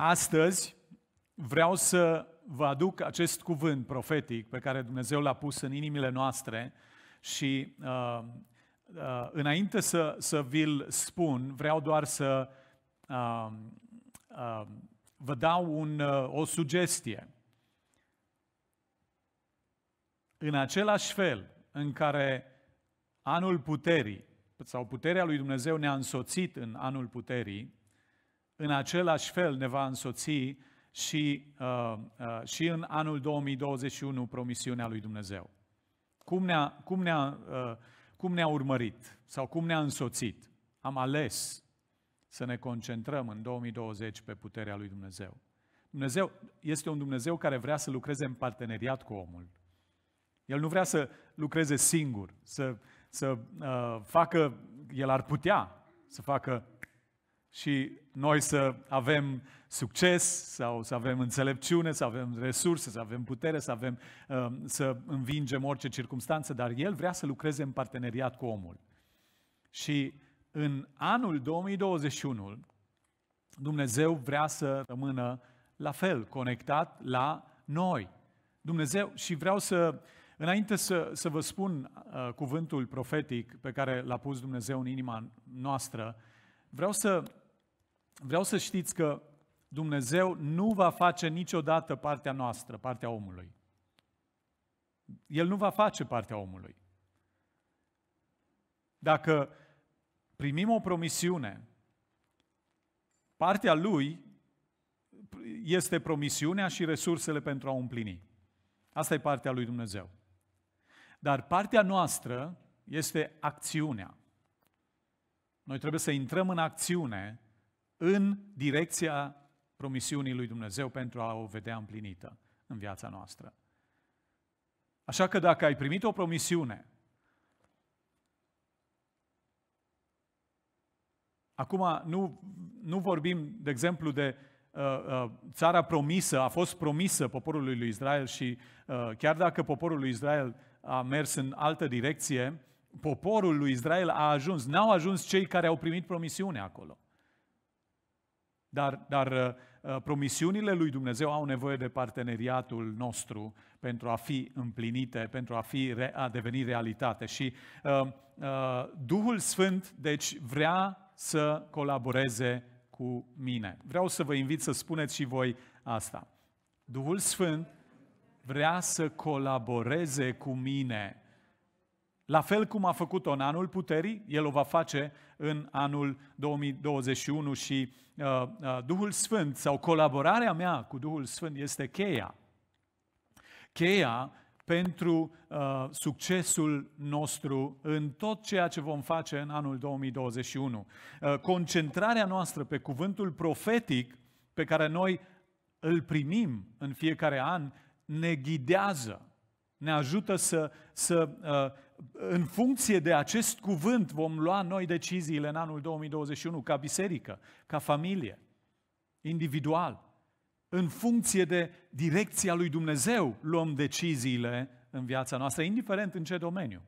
Astăzi vreau să vă aduc acest cuvânt profetic pe care Dumnezeu l-a pus în inimile noastre și uh, uh, înainte să, să vi-l spun, vreau doar să uh, uh, vă dau un, uh, o sugestie. În același fel în care anul puterii sau puterea lui Dumnezeu ne-a însoțit în anul puterii, în același fel ne va însoți și, uh, uh, și în anul 2021 promisiunea lui Dumnezeu. Cum ne-a, cum, ne-a, uh, cum ne-a urmărit sau cum ne-a însoțit? Am ales să ne concentrăm în 2020 pe puterea lui Dumnezeu. Dumnezeu este un Dumnezeu care vrea să lucreze în parteneriat cu omul. El nu vrea să lucreze singur, să, să uh, facă, el ar putea să facă și noi să avem succes sau să avem înțelepciune, să avem resurse, să avem putere, să, avem, uh, să învingem orice circunstanță, dar El vrea să lucreze în parteneriat cu omul. Și în anul 2021, Dumnezeu vrea să rămână la fel, conectat la noi. Dumnezeu, și vreau să, înainte să, să vă spun uh, cuvântul profetic pe care l-a pus Dumnezeu în inima noastră, vreau să, vreau să știți că Dumnezeu nu va face niciodată partea noastră, partea omului. El nu va face partea omului. Dacă primim o promisiune, partea lui este promisiunea și resursele pentru a o împlini. Asta e partea lui Dumnezeu. Dar partea noastră este acțiunea. Noi trebuie să intrăm în acțiune în direcția promisiunii lui Dumnezeu pentru a o vedea împlinită în viața noastră. Așa că dacă ai primit o promisiune, acum nu, nu vorbim, de exemplu, de uh, uh, țara promisă, a fost promisă poporului lui Israel și uh, chiar dacă poporul lui Israel a mers în altă direcție, poporul lui Israel a ajuns, n-au ajuns cei care au primit promisiune acolo. Dar, dar uh, uh, promisiunile lui Dumnezeu au nevoie de parteneriatul nostru pentru a fi împlinite, pentru a, fi, a deveni realitate. Și uh, uh, Duhul Sfânt, deci, vrea să colaboreze cu mine. Vreau să vă invit să spuneți și voi asta. Duhul Sfânt vrea să colaboreze cu mine la fel cum a făcut-o în anul puterii, El o va face în anul 2021 și uh, uh, Duhul Sfânt sau colaborarea mea cu Duhul Sfânt este cheia. Cheia pentru uh, succesul nostru în tot ceea ce vom face în anul 2021. Uh, concentrarea noastră pe cuvântul profetic pe care noi îl primim în fiecare an ne ghidează, ne ajută să, să uh, în funcție de acest cuvânt vom lua noi deciziile în anul 2021 ca biserică, ca familie, individual. În funcție de direcția lui Dumnezeu luăm deciziile în viața noastră, indiferent în ce domeniu.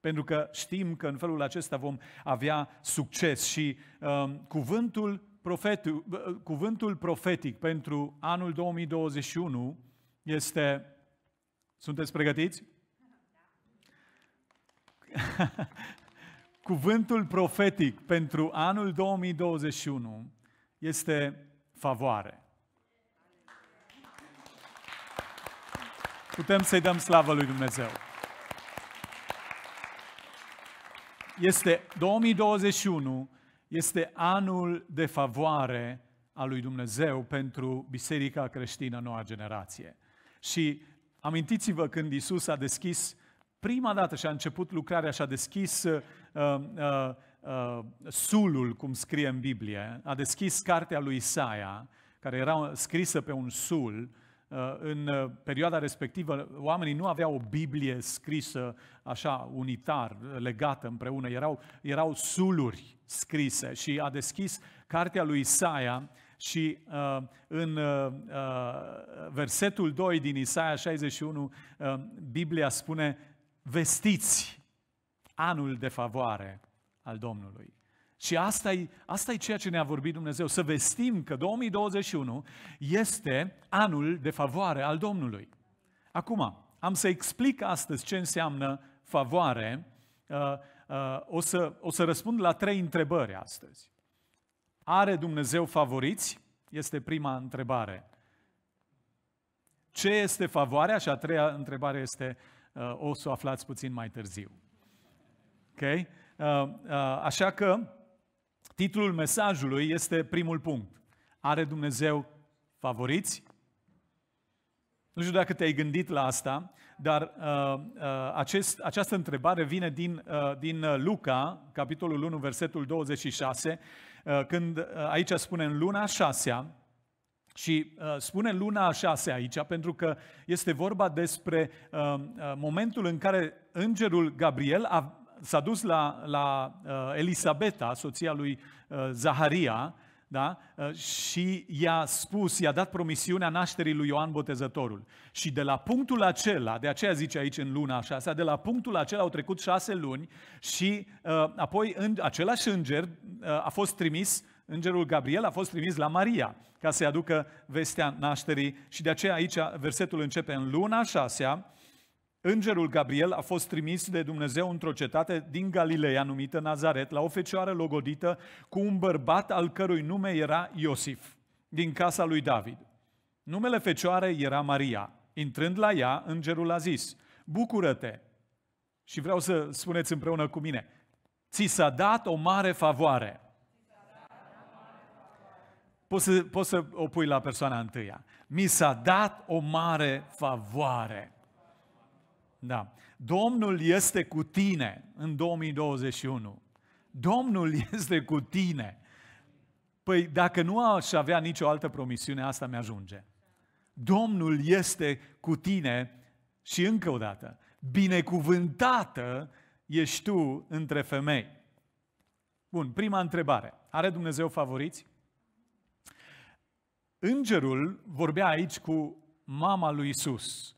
Pentru că știm că în felul acesta vom avea succes și um, cuvântul, profetul, cuvântul profetic pentru anul 2021 este... Sunteți pregătiți? Cuvântul profetic pentru anul 2021 este favoare. Putem să-i dăm slavă lui Dumnezeu. Este 2021, este anul de favoare a lui Dumnezeu pentru Biserica Creștină Noua Generație. Și amintiți-vă când Isus a deschis prima dată și a început lucrarea și a deschis uh, uh, uh, sulul, cum scrie în Biblie, a deschis cartea lui Isaia, care era scrisă pe un sul, uh, în uh, perioada respectivă, oamenii nu aveau o Biblie scrisă așa unitar, legată împreună, erau, erau suluri scrise și a deschis cartea lui Isaia și uh, în uh, uh versetul 2 din Isaia 61, uh, Biblia spune vestiți anul de favoare al Domnului. Și asta e, asta e ceea ce ne-a vorbit Dumnezeu, să vestim că 2021 este anul de favoare al Domnului. Acum, am să explic astăzi ce înseamnă favoare. Uh, uh, o să, o să răspund la trei întrebări astăzi. Are Dumnezeu favoriți? Este prima întrebare. Ce este favoarea? Și a treia întrebare este, uh, o să o aflați puțin mai târziu. Ok? Așa că, titlul mesajului este primul punct. Are Dumnezeu favoriți? Nu știu dacă te-ai gândit la asta, dar uh, uh, acest, această întrebare vine din, uh, din Luca, capitolul 1, versetul 26, uh, când uh, aici spune în luna șasea, și uh, spune luna a șasea aici pentru că este vorba despre uh, uh, momentul în care îngerul Gabriel a, s-a dus la, la uh, Elisabeta, soția lui uh, Zaharia, da? Uh, și i-a spus, i-a dat promisiunea nașterii lui Ioan Botezătorul. Și de la punctul acela, de aceea zice aici în luna a șasea, de la punctul acela au trecut șase luni și uh, apoi în, același înger uh, a fost trimis, îngerul Gabriel a fost trimis la Maria ca să-i aducă vestea nașterii și de aceea aici versetul începe în luna a șasea, Îngerul Gabriel a fost trimis de Dumnezeu într-o cetate din Galileea numită Nazaret, la o fecioară logodită cu un bărbat al cărui nume era Iosif, din casa lui David. Numele fecioarei era Maria. Intrând la ea, îngerul a zis, bucură-te! Și vreau să spuneți împreună cu mine, ți s-a dat o mare favoare. Poți să, poți să o pui la persoana întâia. Mi s-a dat o mare favoare. Da. Domnul este cu tine în 2021. Domnul este cu tine. Păi dacă nu aș avea nicio altă promisiune, asta mi-ajunge. Domnul este cu tine și încă o dată, binecuvântată ești tu între femei. Bun, prima întrebare. Are Dumnezeu favoriți? Îngerul vorbea aici cu mama lui Isus.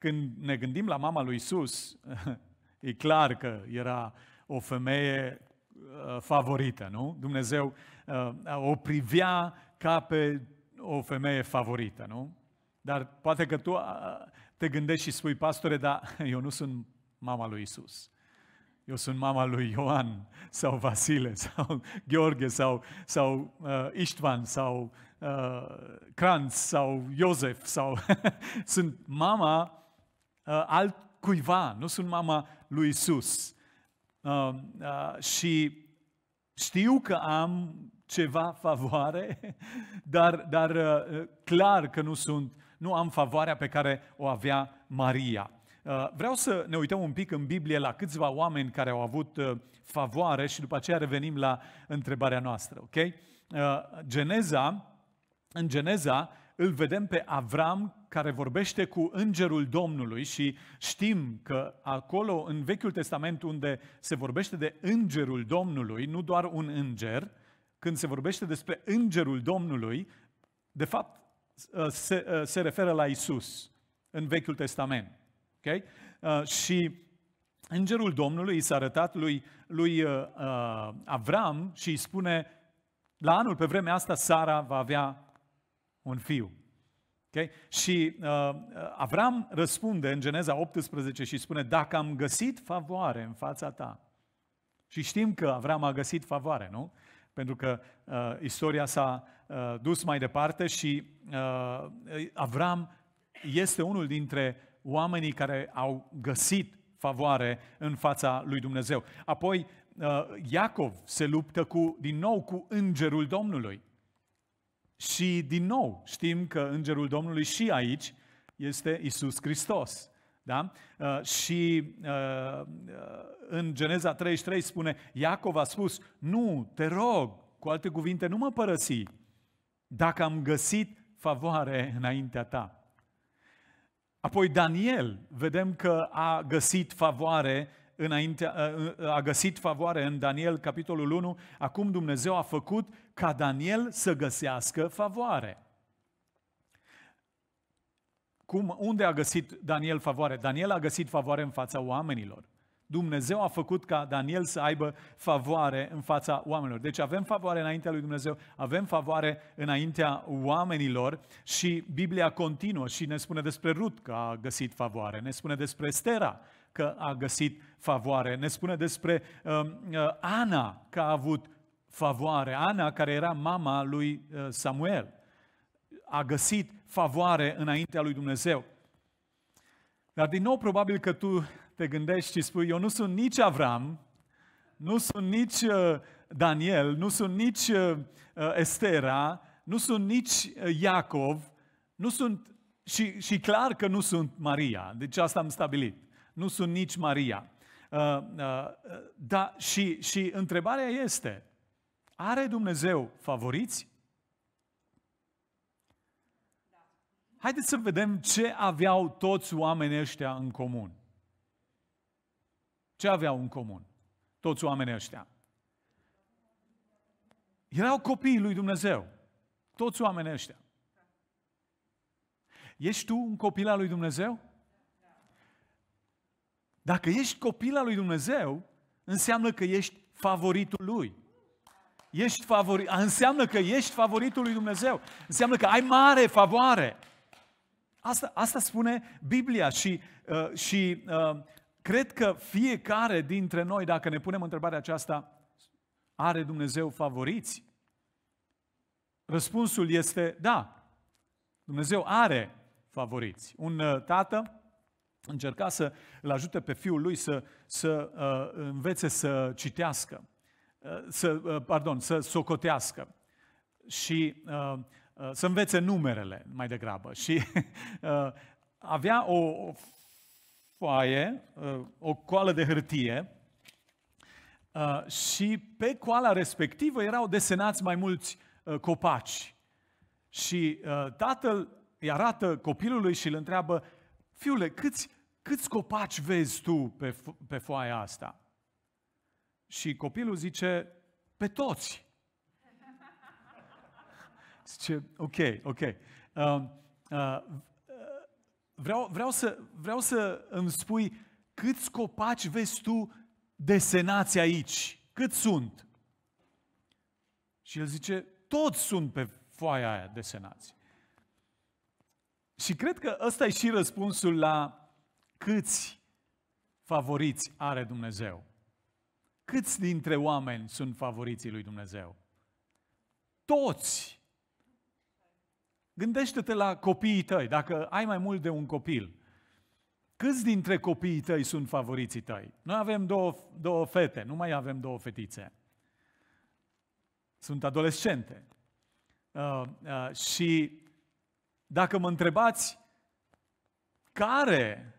Când ne gândim la mama lui Isus, e clar că era o femeie uh, favorită, nu? Dumnezeu uh, o privea ca pe o femeie favorită, nu? Dar poate că tu uh, te gândești și spui, pastore, dar eu nu sunt mama lui Isus. Eu sunt mama lui Ioan sau Vasile sau Gheorghe sau, sau uh, Istvan sau uh, Kranz sau Iosef sau sunt mama uh, altcuiva, nu sunt mama lui Isus. Uh, uh, și știu că am ceva favoare, dar, dar uh, clar că nu sunt, nu am favoarea pe care o avea Maria. Uh, vreau să ne uităm un pic în Biblie la câțiva oameni care au avut uh, favoare și după aceea revenim la întrebarea noastră. Ok? Uh, Geneza, în Geneza îl vedem pe Avram care vorbește cu îngerul Domnului și știm că acolo în Vechiul Testament unde se vorbește de îngerul Domnului, nu doar un înger, când se vorbește despre îngerul Domnului, de fapt se, se referă la Isus în Vechiul Testament. Okay? Uh, și îngerul Domnului i s-a arătat lui, lui uh, uh, Avram și îi spune, la anul pe vremea asta Sara va avea un fiu. Okay? Și uh, Avram răspunde în Geneza 18 și spune, dacă am găsit favoare în fața ta, și știm că Avram a găsit favoare, nu? Pentru că uh, istoria s-a uh, dus mai departe și uh, Avram este unul dintre oamenii care au găsit favoare în fața lui Dumnezeu. Apoi, uh, Iacov se luptă cu, din nou cu îngerul Domnului. Și din nou știm că îngerul Domnului și aici este Isus Hristos. Da? Uh, și uh, în Geneza 33 spune, Iacov a spus, nu, te rog, cu alte cuvinte, nu mă părăsi, dacă am găsit favoare înaintea ta. Apoi Daniel, vedem că a găsit favoare înainte, a găsit favoare în Daniel, capitolul 1. Acum Dumnezeu a făcut ca Daniel să găsească favoare. Cum, unde a găsit Daniel favoare? Daniel a găsit favoare în fața oamenilor. Dumnezeu a făcut ca Daniel să aibă favoare în fața oamenilor. Deci avem favoare înaintea lui Dumnezeu, avem favoare înaintea oamenilor și Biblia continuă și ne spune despre Rut că a găsit favoare, ne spune despre Stera că a găsit favoare, ne spune despre uh, uh, Ana că a avut favoare, Ana care era mama lui uh, Samuel, a găsit favoare înaintea lui Dumnezeu. Dar din nou probabil că tu te gândești și spui, eu nu sunt nici Avram, nu sunt nici uh, Daniel, nu sunt nici uh, uh, Estera, nu sunt nici Iacov, nu sunt, și, și clar că nu sunt Maria, deci asta am stabilit. Nu sunt nici Maria. Da, și, și întrebarea este, are Dumnezeu favoriți? Haideți să vedem ce aveau toți oamenii ăștia în comun. Ce aveau în comun toți oamenii ăștia? Erau copiii lui Dumnezeu. Toți oamenii ăștia. Ești tu un copil al lui Dumnezeu? Dacă ești copil al lui Dumnezeu, înseamnă că ești favoritul lui. Ești favori... Înseamnă că ești favoritul lui Dumnezeu. Înseamnă că ai mare favoare. Asta, asta spune Biblia și, uh, și uh, cred că fiecare dintre noi, dacă ne punem întrebarea aceasta, are Dumnezeu favoriți? Răspunsul este da. Dumnezeu are favoriți. Un uh, tată încerca să îl ajute pe fiul lui să, să uh, învețe să citească, uh, să, uh, pardon, să socotească și uh, uh, să învețe numerele mai degrabă. Și uh, avea o, o foaie, uh, o coală de hârtie uh, și pe coala respectivă erau desenați mai mulți uh, copaci. Și tatăl îi arată copilului și îl întreabă, fiule, câți, câți copaci vezi tu pe, pe foaia asta? Și copilul zice, pe toți. Zice, ok, ok. Uh, uh, vreau, vreau, să, vreau să îmi spui câți copaci vezi tu desenați aici? Cât sunt? Și el zice, toți sunt pe foaia aia desenați. Și cred că ăsta e și răspunsul la câți favoriți are Dumnezeu. Câți dintre oameni sunt favoriții lui Dumnezeu? Toți. Gândește-te la copiii tăi, dacă ai mai mult de un copil. Câți dintre copiii tăi sunt favoriții tăi? Noi avem două, două fete, nu mai avem două fetițe. Sunt adolescente. Uh, uh, și dacă mă întrebați care,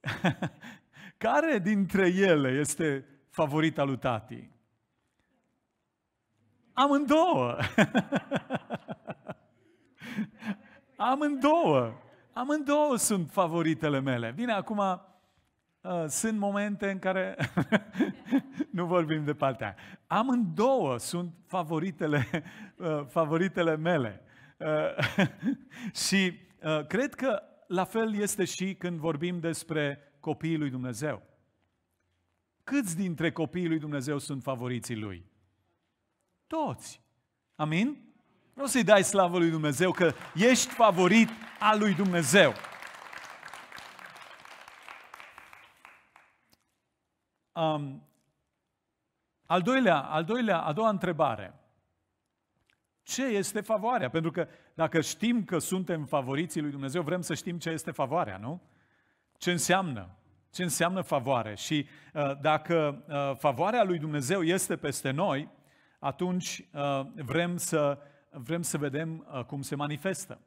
care dintre ele este favorita lui tati? Amândouă. Amândouă. Amândouă sunt favoritele mele. Bine, acum uh, sunt momente în care nu vorbim de partea aia. Amândouă sunt favoritele, uh, favoritele mele. Uh, și uh, cred că la fel este și când vorbim despre copiii lui Dumnezeu. Câți dintre copiii lui Dumnezeu sunt favoriții lui? Toți. Amin? Vreau să-i dai slavă lui Dumnezeu că ești favorit al lui Dumnezeu. Um, al doilea, al doilea, a doua întrebare. Ce este favoarea? Pentru că dacă știm că suntem favoriții lui Dumnezeu, vrem să știm ce este favoarea, nu? Ce înseamnă? Ce înseamnă favoare? Și uh, dacă uh, favoarea lui Dumnezeu este peste noi, atunci uh, vrem să vrem să vedem uh, cum se manifestă.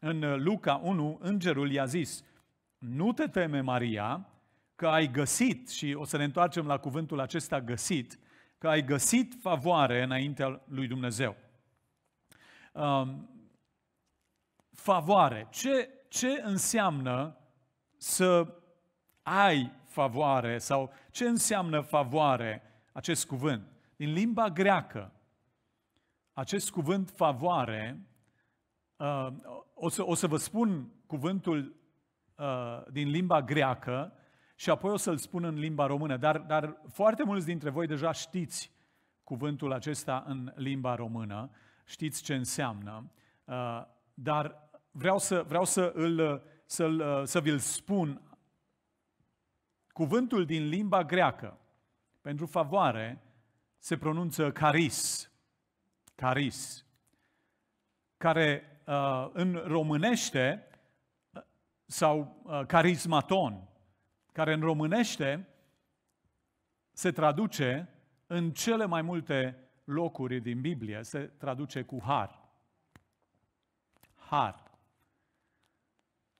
În uh, Luca 1, îngerul i-a zis, nu te teme, Maria, că ai găsit, și o să ne întoarcem la cuvântul acesta găsit, că ai găsit favoare înaintea lui Dumnezeu. Um, favoare. Ce, ce înseamnă să ai favoare sau ce înseamnă favoare acest cuvânt? Din limba greacă, acest cuvânt favoare, uh, o să, o să vă spun cuvântul uh, din limba greacă și apoi o să-l spun în limba română, dar, dar foarte mulți dintre voi deja știți cuvântul acesta în limba română, știți ce înseamnă, uh, dar vreau să, vreau să, îl, să, uh, să vi-l spun. Cuvântul din limba greacă pentru favoare se pronunță caris, caris, care uh, în românește sau carismaton, care în românește se traduce în cele mai multe locuri din Biblie, se traduce cu har. Har.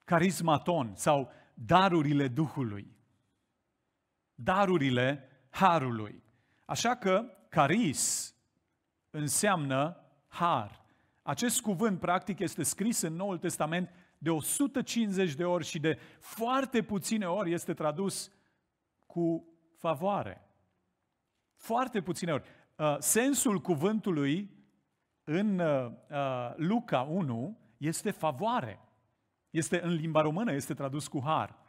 Carismaton sau darurile Duhului. Darurile Harului. Așa că caris înseamnă har. Acest cuvânt, practic, este scris în Noul Testament de 150 de ori și de foarte puține ori este tradus cu favoare. Foarte puține ori. Uh, sensul cuvântului în uh, uh, Luca 1 este favoare. Este în limba română, este tradus cu har.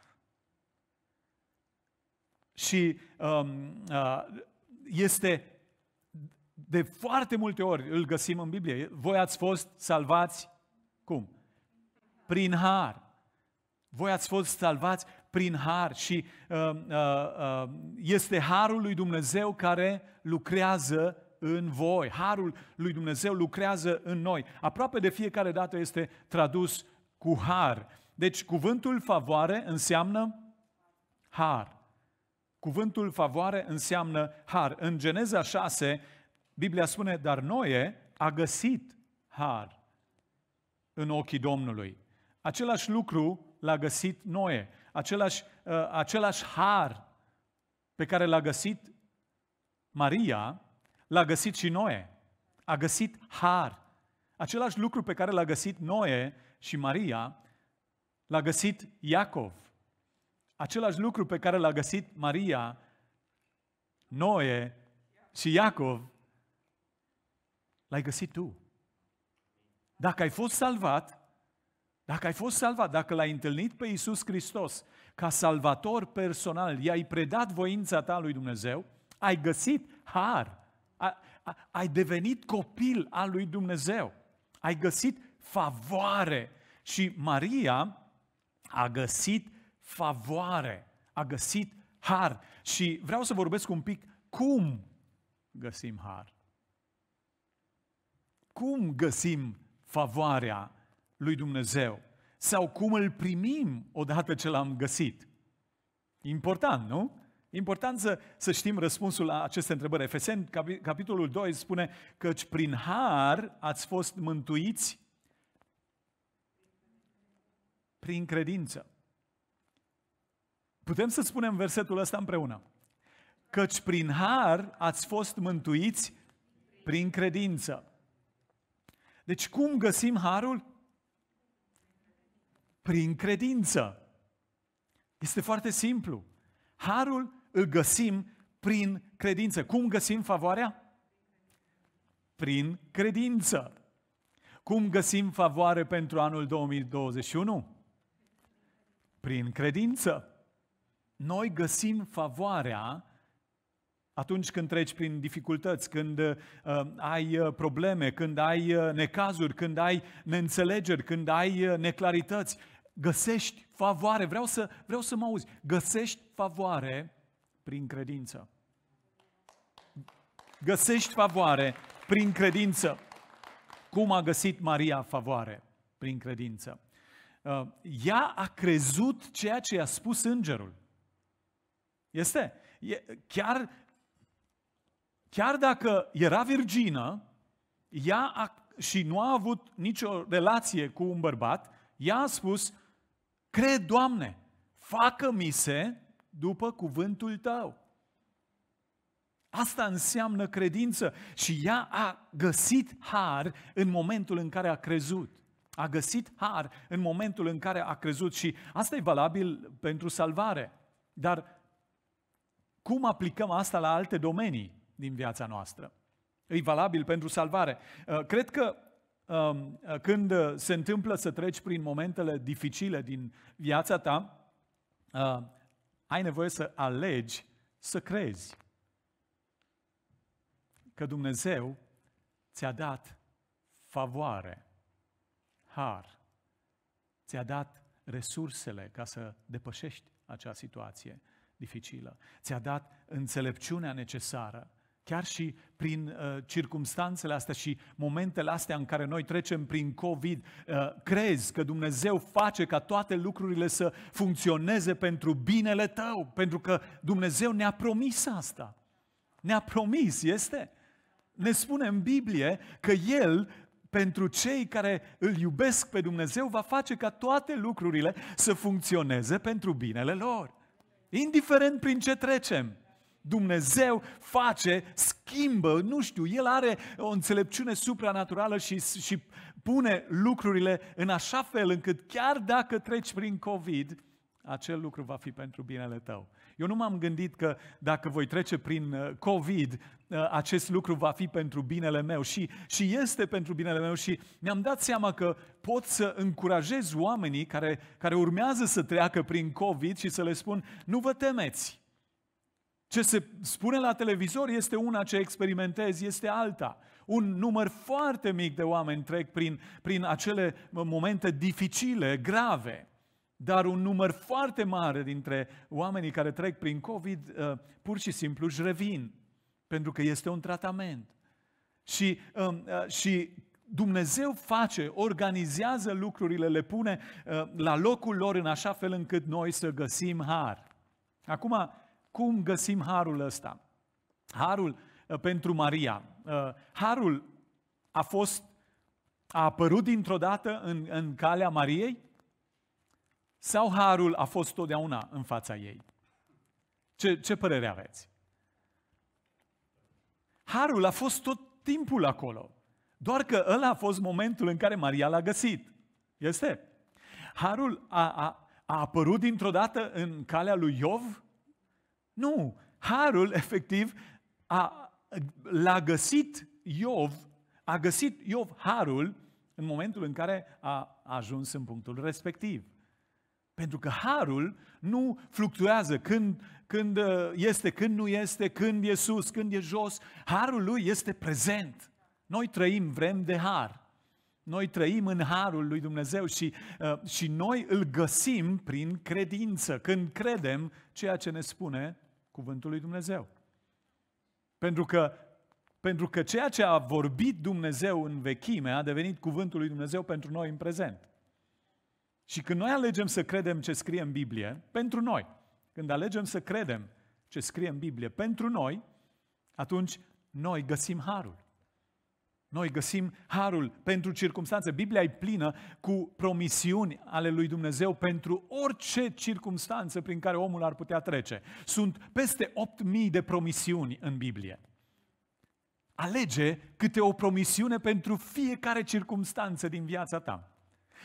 Și um, uh, este de foarte multe ori îl găsim în Biblie. Voi ați fost salvați cum? Prin har. Voi ați fost salvați prin har și uh, uh, uh, este harul lui Dumnezeu care lucrează în voi. Harul lui Dumnezeu lucrează în noi. Aproape de fiecare dată este tradus cu har. Deci cuvântul favoare înseamnă har. Cuvântul favoare înseamnă har. În Geneza 6, Biblia spune, dar Noe a găsit har în ochii Domnului. Același lucru l-a găsit Noe. Același, uh, același har pe care l-a găsit Maria, l-a găsit și Noe. A găsit har. Același lucru pe care l-a găsit Noe și Maria, l-a găsit Iacov. Același lucru pe care l-a găsit Maria, Noe și Iacov, l-ai găsit tu. Dacă ai fost salvat, dacă ai fost salvat, dacă l-ai întâlnit pe Iisus Hristos ca salvator personal, i-ai predat voința ta lui Dumnezeu, ai găsit har, a, a, ai devenit copil al lui Dumnezeu, ai găsit favoare. Și Maria a găsit favoare, a găsit har. Și vreau să vorbesc un pic cum găsim har. Cum găsim favoarea lui Dumnezeu? Sau cum îl primim odată ce l-am găsit? Important, nu? Important să, să știm răspunsul la aceste întrebări. Efeseni, capitolul 2, spune că prin har ați fost mântuiți prin credință. Putem să spunem versetul ăsta împreună. Căci prin har ați fost mântuiți prin credință. Deci cum găsim harul? Prin credință. Este foarte simplu. Harul îl găsim prin credință. Cum găsim favoarea? Prin credință. Cum găsim favoare pentru anul 2021? Prin credință. Noi găsim favoarea atunci când treci prin dificultăți, când uh, ai uh, probleme, când ai uh, necazuri, când ai neînțelegeri, când ai uh, neclarități, găsești favoare. Vreau să, vreau să mă auzi. Găsești favoare prin credință. Găsești favoare prin credință. Cum a găsit Maria favoare? Prin credință. Uh, ea a crezut ceea ce i-a spus îngerul. Este. Chiar, chiar dacă era virgină, ea a, și nu a avut nicio relație cu un bărbat, ea a spus, cred, Doamne, facă-mi se după cuvântul tău. Asta înseamnă credință și ea a găsit har în momentul în care a crezut. A găsit har în momentul în care a crezut și asta e valabil pentru salvare. Dar cum aplicăm asta la alte domenii din viața noastră? E valabil pentru salvare. Uh, cred că um, când se întâmplă să treci prin momentele dificile din viața ta, uh, ai nevoie să alegi să crezi că Dumnezeu ți-a dat favoare, har, ți-a dat resursele ca să depășești acea situație dificilă, ți-a dat înțelepciunea necesară Chiar și prin uh, circumstanțele astea și momentele astea în care noi trecem prin COVID, uh, crezi că Dumnezeu face ca toate lucrurile să funcționeze pentru binele tău, pentru că Dumnezeu ne-a promis asta. Ne-a promis, este? Ne spune în Biblie că El pentru cei care îl iubesc pe Dumnezeu, va face ca toate lucrurile să funcționeze pentru binele lor. Indiferent prin ce trecem. Dumnezeu face, schimbă, nu știu, El are o înțelepciune supranaturală și, și pune lucrurile în așa fel încât chiar dacă treci prin COVID, acel lucru va fi pentru binele tău. Eu nu m-am gândit că dacă voi trece prin uh, COVID, uh, acest lucru va fi pentru binele meu și, și este pentru binele meu și mi-am dat seama că pot să încurajez oamenii care, care urmează să treacă prin COVID și să le spun, nu vă temeți, ce se spune la televizor este una, ce experimentezi este alta. Un număr foarte mic de oameni trec prin, prin acele momente dificile, grave. Dar un număr foarte mare dintre oamenii care trec prin COVID uh, pur și simplu își revin. Pentru că este un tratament. Și, um, uh, și Dumnezeu face, organizează lucrurile, le pune uh, la locul lor în așa fel încât noi să găsim har. Acum, cum găsim harul ăsta? Harul uh, pentru Maria. Uh, harul a fost, a apărut dintr-o dată în, în calea Mariei? Sau harul a fost totdeauna în fața ei? Ce, ce părere aveți? Harul a fost tot timpul acolo. Doar că ăla a fost momentul în care Maria l-a găsit. Este? Harul a, a, a apărut dintr-o dată în calea lui Iov? Nu, harul efectiv a, l-a găsit Iov, a găsit Iov harul în momentul în care a ajuns în punctul respectiv. Pentru că harul nu fluctuează când, când uh, este, când nu este, când e sus, când e jos. Harul lui este prezent. Noi trăim vrem de har. Noi trăim în harul lui Dumnezeu și, uh, și noi îl găsim prin credință, când credem ceea ce ne spune cuvântul lui Dumnezeu. Pentru că, pentru că ceea ce a vorbit Dumnezeu în vechime a devenit cuvântul lui Dumnezeu pentru noi în prezent. Și când noi alegem să credem ce scrie în Biblie, pentru noi, când alegem să credem ce scrie în Biblie pentru noi, atunci noi găsim harul. Noi găsim harul pentru circunstanțe. Biblia e plină cu promisiuni ale lui Dumnezeu pentru orice circunstanță prin care omul ar putea trece. Sunt peste 8.000 de promisiuni în Biblie. Alege câte o promisiune pentru fiecare circunstanță din viața ta.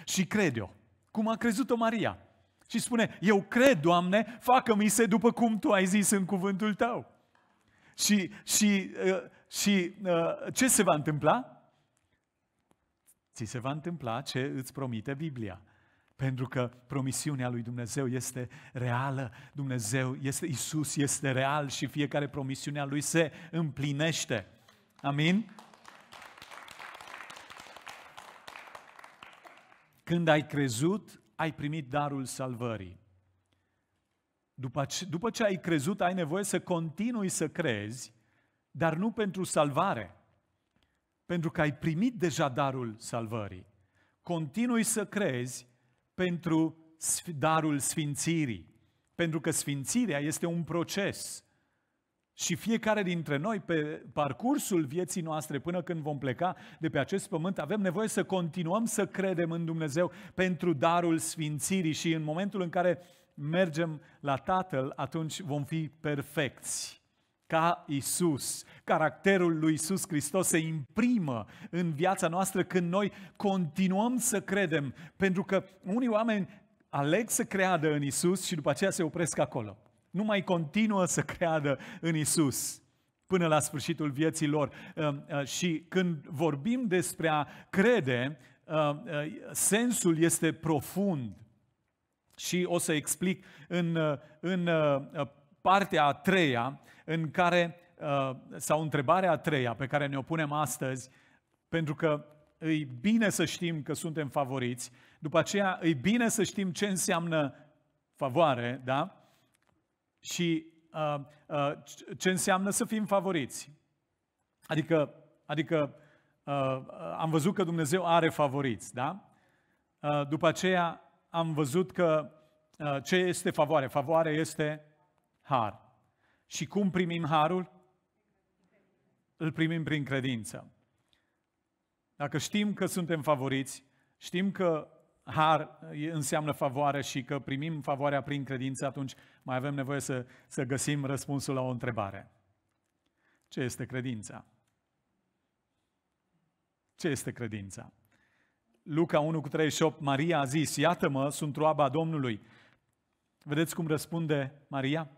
Și cred-o, cum a crezut-o Maria. Și spune, eu cred, Doamne, facă-mi se după cum Tu ai zis în cuvântul Tău. Și, și uh, și uh, ce se va întâmpla? Ți se va întâmpla ce îți promite Biblia. Pentru că promisiunea lui Dumnezeu este reală, Dumnezeu este, Isus este real și fiecare promisiune a lui se împlinește. Amin? Când ai crezut, ai primit darul salvării. După ce, după ce ai crezut, ai nevoie să continui să crezi dar nu pentru salvare, pentru că ai primit deja darul salvării. Continui să crezi pentru darul sfințirii, pentru că sfințirea este un proces. Și fiecare dintre noi, pe parcursul vieții noastre, până când vom pleca de pe acest pământ, avem nevoie să continuăm să credem în Dumnezeu pentru darul sfințirii și în momentul în care mergem la Tatăl, atunci vom fi perfecți ca Isus. Caracterul lui Isus Hristos se imprimă în viața noastră când noi continuăm să credem, pentru că unii oameni aleg să creadă în Isus și după aceea se opresc acolo. Nu mai continuă să creadă în Isus până la sfârșitul vieții lor. Uh, uh, și când vorbim despre a crede, uh, sensul este profund. Și o să explic în, în uh, partea a treia, în care, uh, sau întrebarea a treia pe care ne-o punem astăzi, pentru că e bine să știm că suntem favoriți, după aceea e bine să știm ce înseamnă favoare, da? Și uh, uh, ce înseamnă să fim favoriți. Adică, adică uh, am văzut că Dumnezeu are favoriți, da? Uh, după aceea am văzut că uh, ce este favoare? Favoare este har. Și cum primim harul? Îl primim prin credință. Dacă știm că suntem favoriți, știm că har înseamnă favoare și că primim favoarea prin credință, atunci mai avem nevoie să, să găsim răspunsul la o întrebare. Ce este credința? Ce este credința? Luca 1 cu 38, Maria a zis, iată-mă, sunt roaba Domnului. Vedeți cum răspunde Maria?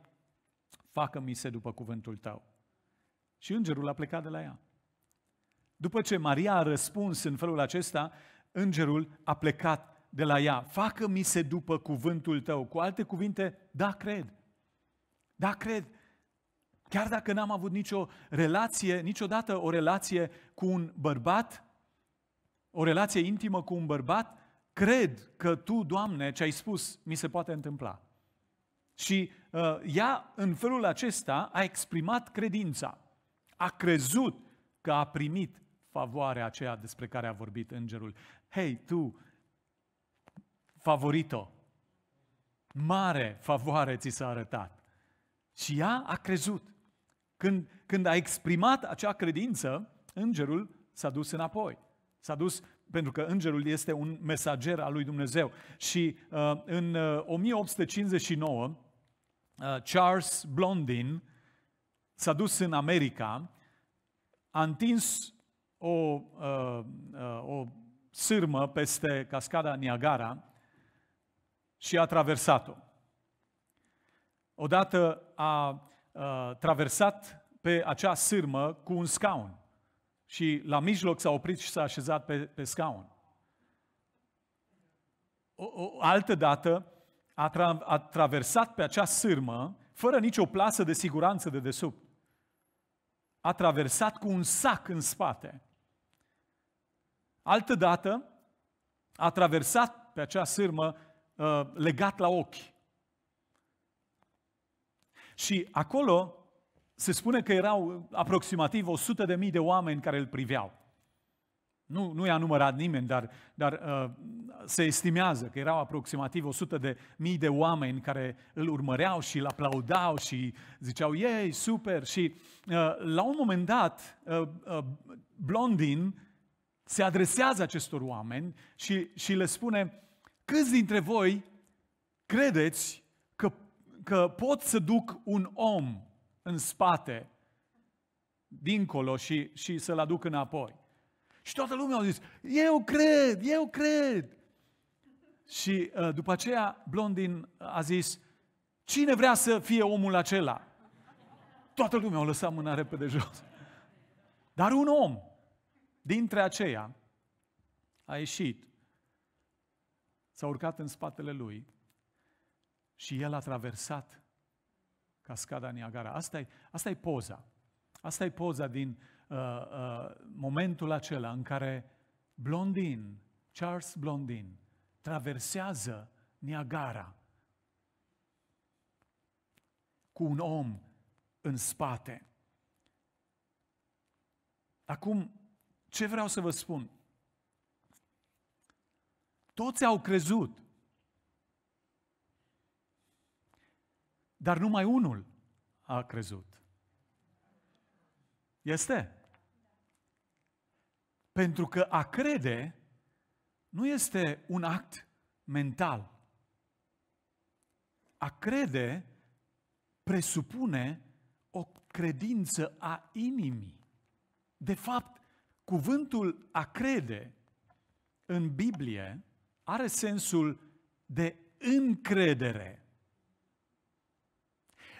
Facă-mi se după cuvântul tău. Și îngerul a plecat de la ea. După ce Maria a răspuns în felul acesta, îngerul a plecat de la ea. Facă-mi se după cuvântul tău. Cu alte cuvinte, da, cred. Da, cred. Chiar dacă n-am avut nicio relație, niciodată o relație cu un bărbat, o relație intimă cu un bărbat, cred că Tu, Doamne, ce ai spus, mi se poate întâmpla. Și uh, ea, în felul acesta, a exprimat credința. A crezut că a primit favoarea aceea despre care a vorbit îngerul. Hei, tu, favorito, mare favoare ți s-a arătat. Și ea a crezut. Când, când a exprimat acea credință, îngerul s-a dus înapoi. S-a dus pentru că îngerul este un mesager al lui Dumnezeu. Și uh, în uh, 1859, uh, Charles Blondin s-a dus în America, a întins o, uh, uh, o sârmă peste cascada Niagara și a traversat-o. Odată a uh, traversat pe acea sârmă cu un scaun și la mijloc s-a oprit și s-a așezat pe, pe scaun. O, o altă dată a, tra- a traversat pe acea sârmă fără nicio plasă de siguranță de desubt. A traversat cu un sac în spate. Altă dată a traversat pe acea sârmă uh, legat la ochi. Și acolo se spune că erau aproximativ 100 de mii de oameni care îl priveau. Nu, nu i-a numărat nimeni, dar, dar uh, se estimează că erau aproximativ 100 de mii de oameni care îl urmăreau și îl aplaudau și ziceau, ei, super! Și uh, la un moment dat, uh, uh, Blondin se adresează acestor oameni și, și le spune, câți dintre voi credeți că, că pot să duc un om în spate, dincolo și, și să-l aduc înapoi? Și toată lumea a zis, eu cred, eu cred. Și uh, după aceea Blondin a zis, cine vrea să fie omul acela? Toată lumea a lăsat mâna repede jos. Dar un om dintre aceia a ieșit, s-a urcat în spatele lui și el a traversat cascada Niagara. Asta e, asta e poza. Asta e poza din uh, uh, momentul acela în care Blondin, Charles Blondin, traversează Niagara cu un om în spate. Acum, ce vreau să vă spun? Toți au crezut. Dar numai unul a crezut. Este? Pentru că a crede nu este un act mental. A crede presupune o credință a inimii. De fapt, cuvântul a crede în Biblie are sensul de încredere.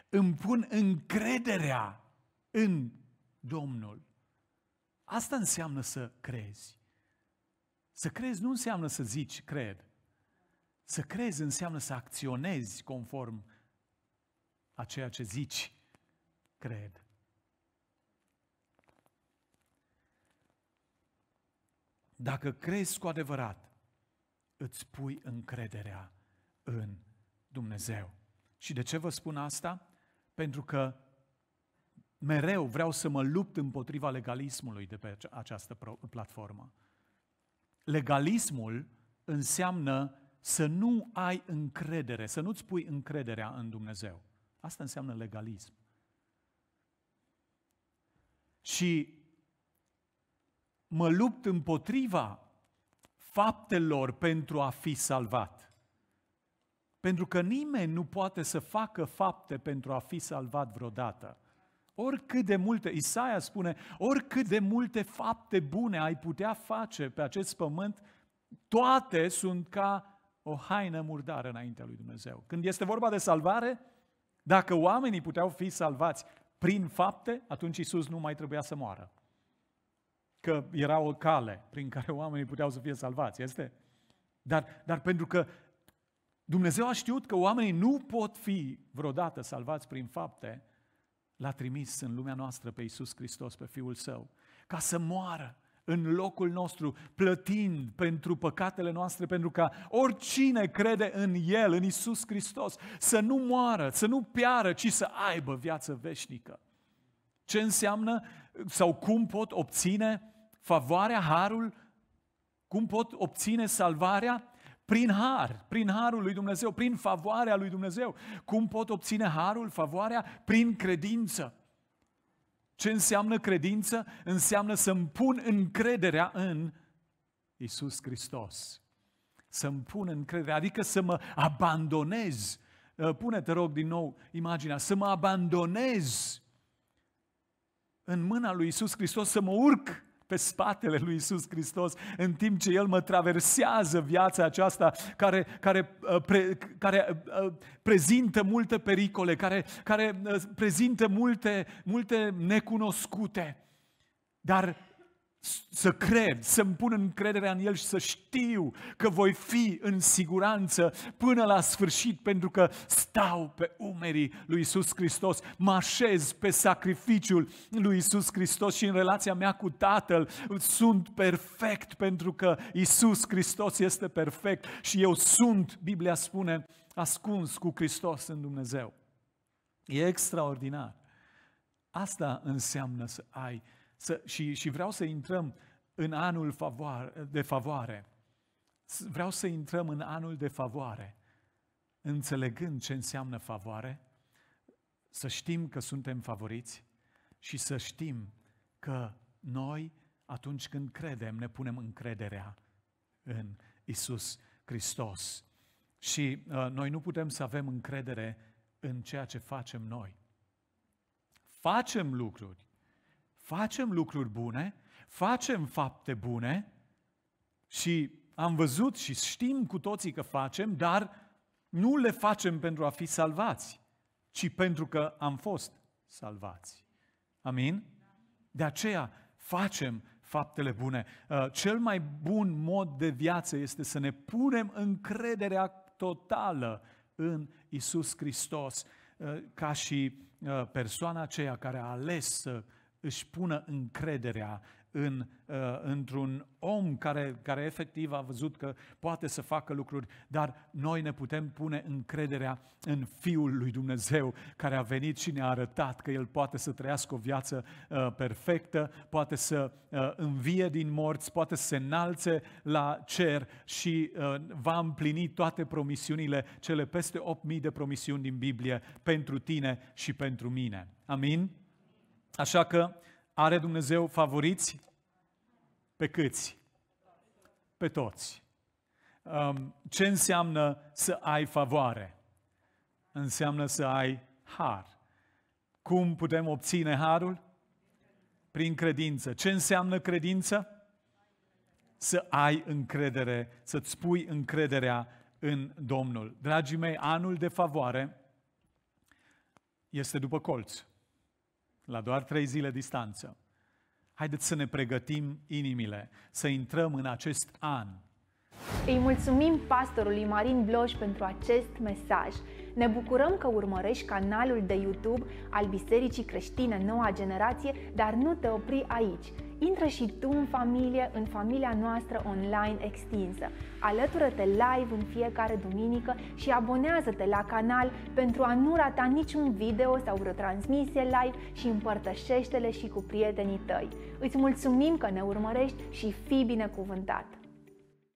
Îmi pun încrederea în Domnul. Asta înseamnă să crezi. Să crezi nu înseamnă să zici cred. Să crezi înseamnă să acționezi conform a ceea ce zici, cred. Dacă crezi cu adevărat, îți pui încrederea în Dumnezeu. Și de ce vă spun asta? Pentru că mereu vreau să mă lupt împotriva legalismului de pe această platformă. Legalismul înseamnă să nu ai încredere, să nu-ți pui încrederea în Dumnezeu. Asta înseamnă legalism. Și mă lupt împotriva faptelor pentru a fi salvat. Pentru că nimeni nu poate să facă fapte pentru a fi salvat vreodată. Oricât de multe, Isaia spune, oricât de multe fapte bune ai putea face pe acest pământ, toate sunt ca o haină murdară înaintea lui Dumnezeu. Când este vorba de salvare, dacă oamenii puteau fi salvați prin fapte, atunci Isus nu mai trebuia să moară. Că era o cale prin care oamenii puteau să fie salvați, este? Dar, dar pentru că Dumnezeu a știut că oamenii nu pot fi vreodată salvați prin fapte, l-a trimis în lumea noastră pe Isus Hristos, pe Fiul Său, ca să moară în locul nostru, plătind pentru păcatele noastre, pentru ca oricine crede în El, în Isus Hristos, să nu moară, să nu piară, ci să aibă viață veșnică. Ce înseamnă sau cum pot obține favoarea, harul, cum pot obține salvarea? Prin har, prin harul lui Dumnezeu, prin favoarea lui Dumnezeu. Cum pot obține harul, favoarea? Prin credință. Ce înseamnă credință? Înseamnă să-mi pun încrederea în Isus Hristos. Să-mi pun încrederea, adică să mă abandonez. Uh, pune-te rog din nou imaginea, să mă abandonez în mâna lui Isus Hristos, să mă urc pe spatele lui Isus Hristos în timp ce El mă traversează viața aceasta care, care, uh, pre, care uh, prezintă multe pericole, care, care uh, prezintă multe, multe necunoscute. Dar să cred, să-mi pun încrederea în El și să știu că voi fi în siguranță până la sfârșit, pentru că stau pe umerii lui Isus Hristos, mă așez pe sacrificiul lui Isus Hristos și în relația mea cu Tatăl sunt perfect, pentru că Isus Hristos este perfect și eu sunt, Biblia spune, ascuns cu Hristos în Dumnezeu. E extraordinar. Asta înseamnă să ai să, și, și vreau să intrăm în anul favoare, de favoare. Vreau să intrăm în anul de favoare, înțelegând ce înseamnă favoare, să știm că suntem favoriți și să știm că noi, atunci când credem, ne punem încrederea în Isus Hristos. Și uh, noi nu putem să avem încredere în ceea ce facem noi. Facem lucruri, facem lucruri bune, facem fapte bune și am văzut și știm cu toții că facem, dar nu le facem pentru a fi salvați, ci pentru că am fost salvați. Amin? De aceea facem faptele bune. Uh, cel mai bun mod de viață este să ne punem încrederea totală în Isus Hristos, uh, ca și uh, persoana aceea care a ales să își pună încrederea în, uh, într-un om care, care efectiv a văzut că poate să facă lucruri, dar noi ne putem pune încrederea în Fiul lui Dumnezeu care a venit și ne-a arătat că El poate să trăiască o viață uh, perfectă, poate să uh, învie din morți, poate să se înalțe la cer și uh, va împlini toate promisiunile, cele peste 8.000 de promisiuni din Biblie pentru tine și pentru mine. Amin? Așa că are Dumnezeu favoriți? Pe câți? Pe toți. Um, ce înseamnă să ai favoare? Înseamnă să ai har. Cum putem obține harul? Prin credință. Ce înseamnă credință? Să ai încredere, să-ți pui încrederea în Domnul. Dragii mei, anul de favoare este după colț la doar trei zile distanță. Haideți să ne pregătim inimile, să intrăm în acest an Îi mulțumim pastorului Marin Bloș pentru acest mesaj. Ne bucurăm că urmărești canalul de YouTube al Bisericii Creștine Noua Generație, dar nu te opri aici. Intră și tu în familie, în familia noastră online extinsă. Alătură-te live în fiecare duminică și abonează-te la canal pentru a nu rata niciun video sau vreo transmisie live și împărtășește-le și cu prietenii tăi. Îți mulțumim că ne urmărești și fii binecuvântat!